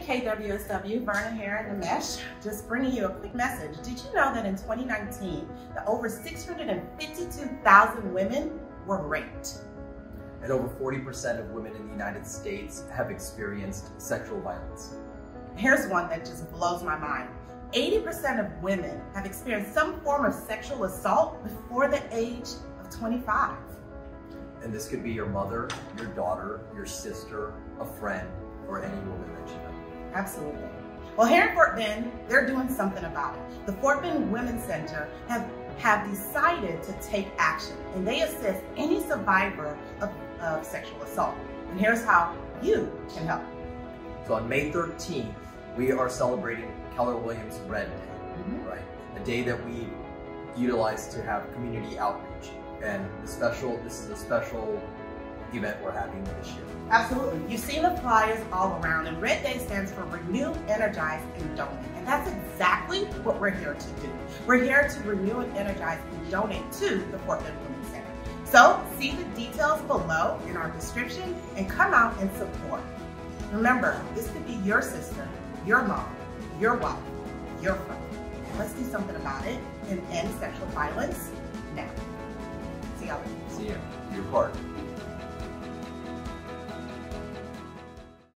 KWSW, Verna here in the Mesh, just bringing you a quick message. Did you know that in 2019, that over 652,000 women were raped? And over 40% of women in the United States have experienced sexual violence. Here's one that just blows my mind. 80% of women have experienced some form of sexual assault before the age of 25. And this could be your mother, your daughter, your sister, a friend, or any woman that you know. Absolutely. Well, here in Fort Bend, they're doing something about it. The Fort Bend Women's Center have, have decided to take action and they assist any survivor of, of sexual assault. And here's how you can help. So on May 13th, we are celebrating Keller Williams Red Day, mm -hmm. right? A day that we utilize to have community outreach. And the special, this is a special event we're having this year. Absolutely. You've seen the flyers all around, and Red Day stands for Renew, Energize, and Donate. And that's exactly what we're here to do. We're here to renew and energize and donate to the Fort Bend Women's Center. So see the details below in our description and come out and support. Remember, this could be your sister, your mom, your wife, your friend. Let's do something about it and end sexual violence now. See y'all. See you. Your part.